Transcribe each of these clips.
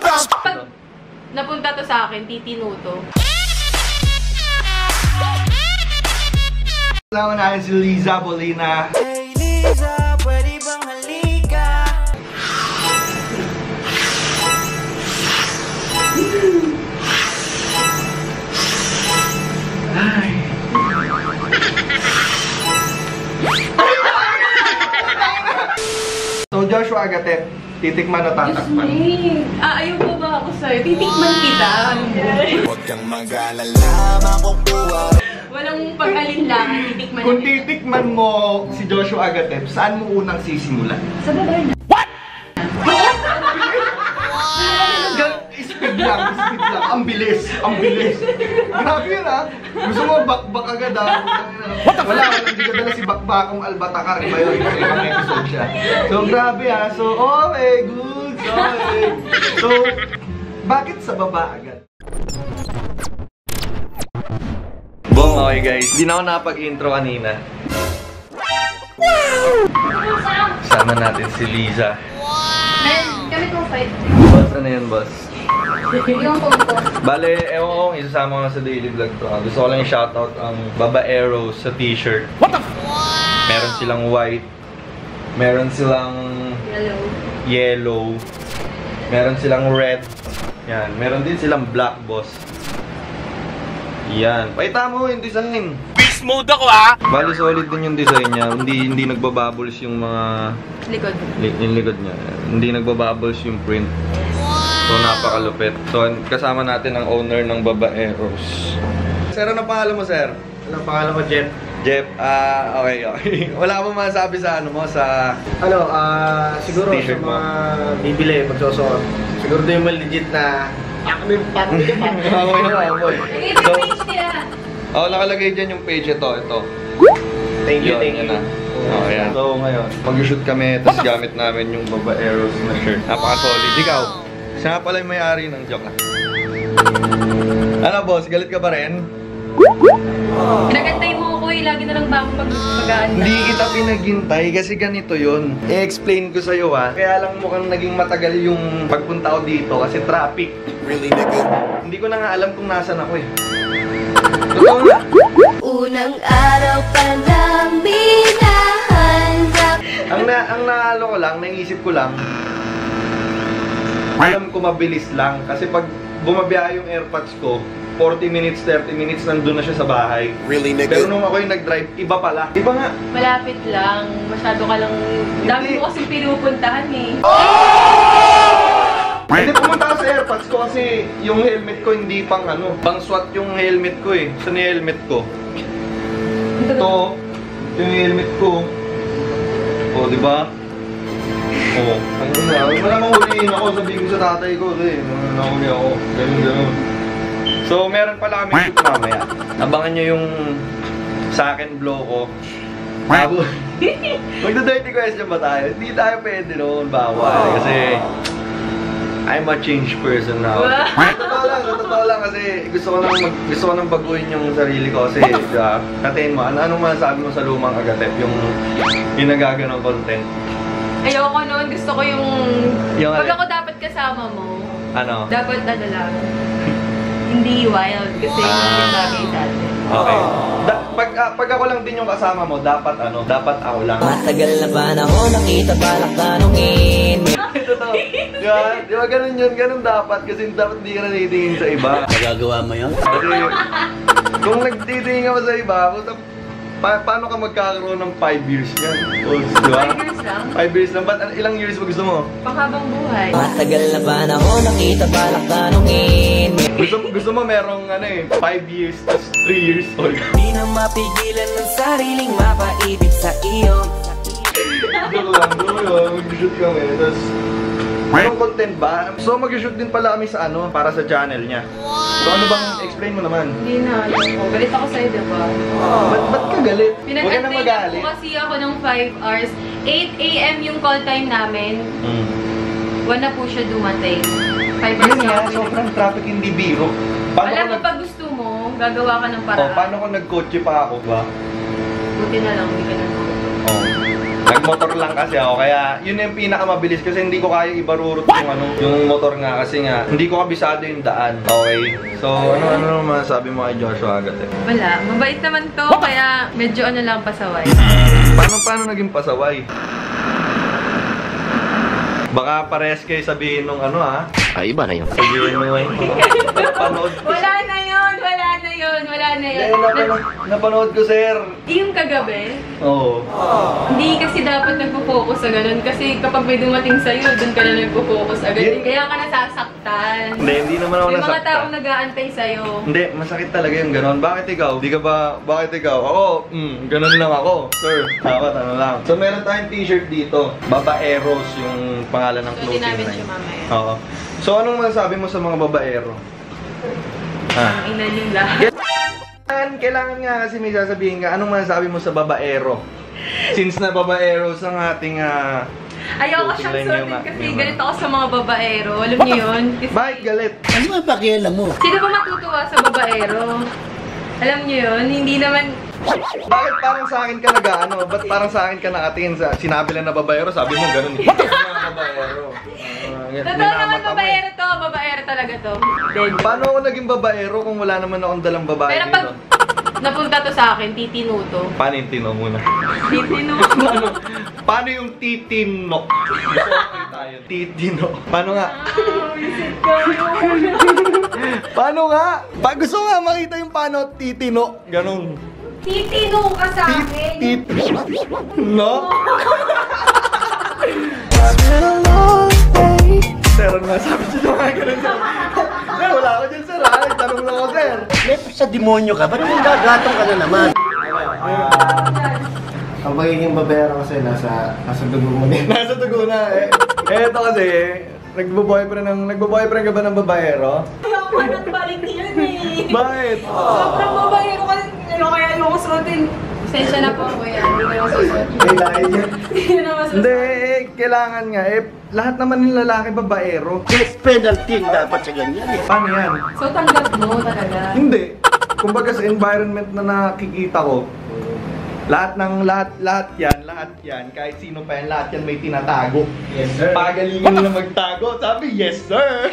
Pag napunta to sa akin, titinuto. Kasama natin si Liza Bolina. Hey Liza, pwede bang halika? So Joshua Agatep, titikman o tatakman? Yasmin, aayaw po ba ako sa'yo? Titikman kita. Huwag kang mag-alala, makukuha Walang pag-alinlangan, titikman Kung titikman mo si Joshua Agatep, saan mo unang sisimulan? Sa babae na. Lang, speed lang. Ang bilis, ang bilis. Grabe yun ha. Gusto mo bakbak agad ha. Wala, wala. Hindi ka dala si Bakbakong Albatakar. Iba yun. Ibang episode siya. So grabe ha. So okay, good. Okay. So, bakit sa baba agad? Boom, okay guys. Hindi na ako nakapag-intro kanina. Sama natin si Liza. Men, kami kong fight. Boss, ano yan, boss? Yung. Bale, ewan ko kung isasama ko sa daily vlog to. Gusto ko lang i-shoutout ang Baba Arrows sa t-shirt. What the Meron silang white. Meron silang Hello. yellow. Meron silang red. Yan. Meron din silang black, boss. Yan. Pakita mo yung design. Beast mode ako ah! Bali, solid din yung design niya. Hindi hindi nagbabubbles yung mga Likod. li- yung likod niya. Hindi nagbabubbles yung print. So, napakalupit. So, kasama natin ang owner ng Babaeros. Sir, ano pangalan mo, sir? Anong pangalan mo, Jeff? Jeff, ah, okay, okay. Wala ka masabi sa ano mo, sa... Ano, ah, siguro sa T-shirt mo. mga bibili, magsusuot. Siguro doon yung maliit na Acme Family pa. Amoy na, amoy. Ito So, yung page nila. oh, nakalagay dyan yung page ito, ito. Thank you, Yun, thank you. na. Oh, yan. So, ngayon, mag-shoot kami, tapos gamit namin yung Babaeros na shirt. Napaka-solid. Ikaw, siya nga pala yung may-ari ng joke na. Ano, boss? Galit ka ba rin? Pinagantay mo ako eh. Lagi na lang ba akong pag-aantay? Hindi kita pinaghintay kasi ganito yun. I-explain ko sa'yo ha. Kaya lang mukhang naging matagal yung pagpunta ko dito kasi traffic. Really nigga? Hindi ko na nga alam kung nasan ako eh. Totoo nga. Unang araw pa lang minahanda Ang, na, ang naalo ko lang, naisip ko lang, alam ko mabilis lang. Kasi pag bumabiyahe yung airpods ko, 40 minutes, 30 minutes, nandun na siya sa bahay. Really Pero nigga? nung ako yung nag-drive, iba pala. Iba nga. Malapit lang. Masyado ka lang... Dami Hindi. mo kasi pinupuntahan eh. Hindi pumunta ako sa airpods ko kasi yung helmet ko hindi pang ano, pang SWAT yung helmet ko eh. Saan yung helmet ko? Ito, ito yung helmet ko. O, di ba? O, ano na, wala mang huliin ako, sabihin ko sa tatay ko, eh, nahuli ako, ganun ganun. So, meron pala kami shoot mamaya. Abangan nyo yung sa akin blow ko. Bago. Magda-dirty question ba tayo? Hindi tayo pwede noon, bawal. Kasi, I'm a changed person now. Totoo lang, totoo lang kasi gusto ko nang mag, gusto ko nang baguhin yung sarili ko kasi uh, katain mo, ano anong masasabi mo sa lumang agatep yung yung nagaganong content? Ayoko noon. Gusto ko yung... Yung Pag alin? ako dapat kasama mo, Ano? dapat ano lang. Hindi wild kasi hindi yung bagay sa atin. Okay. Da, pag, ah, pag ako lang din yung kasama mo, dapat ano, dapat ako lang. Matagal na panahon, nakita balak tanungin Totoo. Di ba? Di ba ganun yun? Ganun dapat kasi dapat hindi ka na natitingin sa iba. Magagawa mo yun? Kasi kung nagtitingin ka pa sa iba, puta, pa paano ka magkakaroon ng 5 years yan? O, di ba? Five years lang. 5 years lang. Ba't an- ilang years ba gusto mo? Panghabang buhay. Matagal na panahon, nakita balak tanungin Gusto, gusto mo merong ano eh, 5 years, tapos 3 years old. Di na mapigilan ng sariling mapaibig sa iyo Joke lang, joke lang. Mag-shoot kami, tapos... Merong content ba? So mag-shoot din pala kami sa ano, para sa channel niya. So ano bang, explain mo naman. Hindi na, ayoko. Galit ako sa'yo, diba? Ba't, ba't ka galit? Huwag ka na Pinag-antay na magalit. po kasi ako ng 5 hours. 8 a.m. yung call time namin. Hmm. Wala na po siya dumating. 5 hours Yun nga, sobrang traffic hindi biro. Paano Alam mo, pag gusto mo, gagawa ka ng Oh, paraan. paano kung nagkotse pa ako ba? Buti na lang, hindi ka. Oh. Nag Nagmotor lang kasi ako, kaya yun yung pinakamabilis kasi hindi ko kaya ibarurot yung ano, yung motor nga kasi nga, hindi ko kabisado yung daan. Okay. So, ano ano naman sabi mo kay Joshua agad eh? Wala. Mabait naman to, kaya medyo ano lang pasaway. Paano paano naging pasaway? Baka parehas kayo sabihin nung ano ha? Ay, iba na yun. Sabihin mo eh. Napanood ko. Na Eh, yun! napanood, napanood ko, sir. Yung kagabi, Oo. hindi kasi dapat nagpo-focus sa ganun. Kasi kapag may dumating sa'yo, dun ka na nagpo-focus agad. Yeah. Kaya ka nasasaktan. Hindi, hindi naman ako May mga nasaktan. taong nag-aantay sa'yo. Hindi, masakit talaga yung ganon. Bakit ikaw? Di ka ba, bakit ikaw? Ako, mm, ganon lang ako. Sir, dapat ano lang. So, meron tayong t-shirt dito. Babaeros yung pangalan ng So, clothing dinamit line. siya mamaya. Oo. So, anong masasabi mo sa mga babaero? Ha? Ang ina yung lahat. Kailangan, kailangan nga kasi may sasabihin ka, anong masasabi mo sa babaero? Since na babaero sa ating ah, Ayoko siyang yung- kasi yung- galit ako sa mga babaero. Alam niyo yun? Kasi, Bakit galit? Ano ba pakialam mo? Sino ba matutuwa sa babaero? Alam niyo yun? Hindi naman... Bakit parang sa akin ka nag ano? Ba't parang sa akin ka nakatingin sa sinabi lang na babaero? Sabi mo ganun. Mga babaero. Ah, Totoo naman babaero to. Babaero talaga to. Dead. Paano ako naging babaero kung wala naman akong dalang babae Pero pag dito? napunta to sa akin, titino to. Paano yung tino muna? Titino. Paano, paano yung titinok? Gusto ko tayo. Titino. Paano nga? Paano nga? Pa gusto nga makita yung paano titino. Ganun. Titino ka sa akin. Tit... No? Sir, ano masabi siya mga ganun sir? Sir, wala ako dyan sir ha. Nagtanong lang ako sir. May sa demonyo ka, ba't yung gagatong ka na naman? Ang magiging babayaro kasi nasa, nasa dugo mo din. Nasa dugo na eh. Eh, ito kasi, nagbo-boyfriend ng, nagbo-boyfriend ka ba ng babaero? Ayoko nang balik yan eh. Bakit? Sobrang babaero kasi ano kaya ayoko suotin. Pasensya na po kuya, hindi lahi yan. Hindi na masusuot. Hindi, eh, kailangan nga eh. Lahat naman ng lalaki babaero. Death penalty dapat sa ganyan eh. Paano yan? So tanggap mo talaga. Hindi. Kumbaga sa environment na nakikita ko, lahat ng lahat lahat yan, lahat yan, kahit sino pa yan, lahat yan may tinatago. Yes, sir. Pagalingan na magtago. Sabi, yes sir.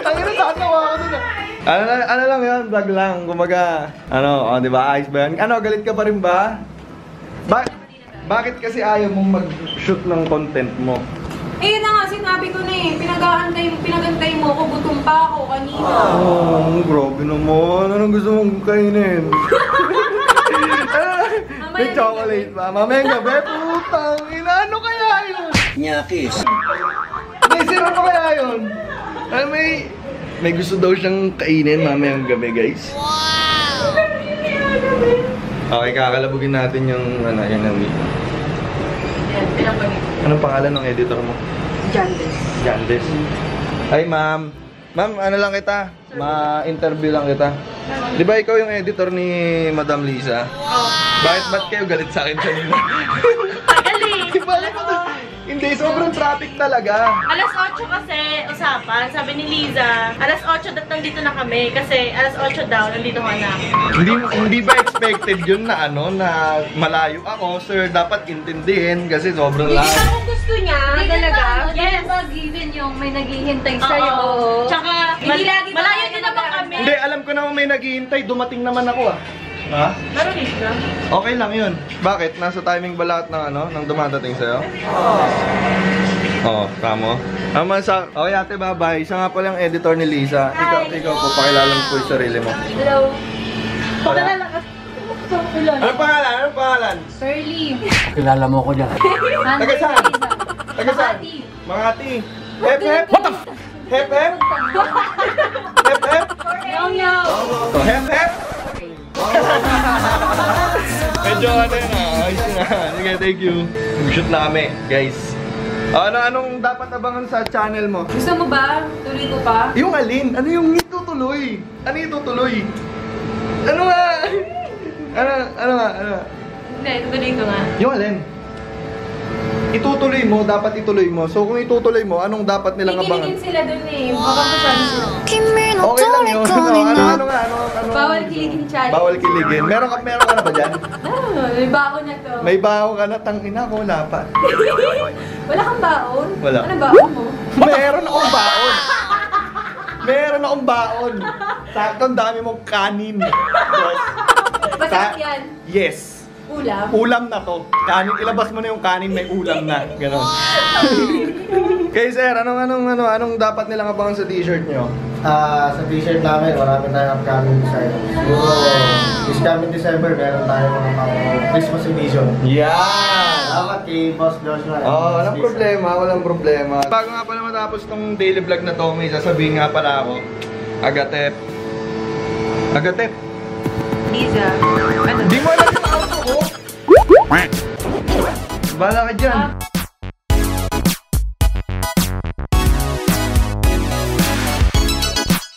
Ang ina tatawa ako dun. Ah. Ano, na- ano lang yun, vlog lang. Kumbaga, ano, oh, di ba, ayos ba yan? Ano, galit ka pa rin ba? Ba bakit kasi ayaw mong mag-shoot ng content mo? Eh, yun na nga, sinabi ko na eh. Pinag-aantay, pinagantay mo ako, gutom pa ako kanina. Oh, grabe naman. Anong gusto mong kainin? May chocolate ba? Mamayang gabi? Putang ina, ano kaya yun? Nyakis. May sira pa kaya yun? Ay, may... May gusto daw siyang kainin mamayang gabi, guys. Wow! Okay, kakalabugin natin yung ano, yung pinapagin. Anong pangalan ng editor mo? Jandes. Jandes. Ay, ma'am. Ma'am, ano lang kita? Ma-interview lang kita. Di ba ikaw yung editor ni Madam Lisa? Oh. Bakit ba't kayo galit sa akin kanina? Galing! Bakit ba? Hindi, sobrang traffic talaga. Alas 8 kasi usapan, sabi ni Liza, alas 8 dat nandito na kami kasi alas 8 daw nandito ka na. Hindi hindi ba expected yun na ano na malayo ako, sir? Dapat intindihin kasi sobrang Hindi lahat. kung gusto niya, Hindi talaga. ba, Yes. ba given yung may naghihintay Oo. sa'yo? Tsaka, Hindi mal- lagi malayo tayo din naman kami. Hindi, alam ko naman may naghihintay. Dumating naman ako ah. Ha? Meron din ka? Okay lang yun. Bakit? Nasa timing ba lahat ng ano? Nang dumadating sa'yo? Oo. Oh, tamo. Tama sa... Okay ate, bye-bye. Siya nga pala yung editor ni Lisa. Ikaw, ikaw po, pakilala mo po yung sarili mo. Hello. Wala. Anong pangalan? Anong pangalan? Shirley. Kilala mo ko dyan. Taga saan? Taga saan? Makati. Makati. Hep, hep. What the Hep, hep. Hep, hep. Yo, yo. Hep, hep. Medyo ano yun ah. Ayos yun ah. Sige, thank you. Mag-shoot na kami, guys. Ano, anong dapat abangan sa channel mo? Gusto mo ba? Tuloy ko pa? Yung alin? Ano yung itutuloy? Ano yung itutuloy? Ano nga? Ano, ano nga? Ano nga? Hindi, tuloy ko nga. Yung alin? itutuloy mo, dapat ituloy mo. So kung itutuloy mo, anong dapat nilang abangan? Kikiligin sila dun eh. Baka masyado sila. Kiligin challenge. Bawal kiligin. Meron ka, meron ka na ba dyan? Ah, may baon na to. May baho ka na, tangina ko, wala pa. Wala kang baon? Wala. Ano baon mo? Meron akong baon. Meron akong baon. Sakto, dami mong kanin. Yes. Masarap yan. Yes. Ulam. Ulam na to. Kanin, ilabas mo na yung kanin, may ulam na. Ganon. Okay sir, anong anong ano anong dapat nilang abangan sa t-shirt nyo? Ah, sa t-shirt namin, marami tayong upcoming design. Siguro, this coming December, meron tayong mga pang Christmas edition. Yeah! Salamat kay Boss Joshua. Oh, walang problema, walang problema. Bago nga pala matapos tong daily vlog na to, may sasabihin nga pala ako. Agatep. Agatep. Liza. Ano? Di mo alam yung auto ko? Bala ka dyan. Ah,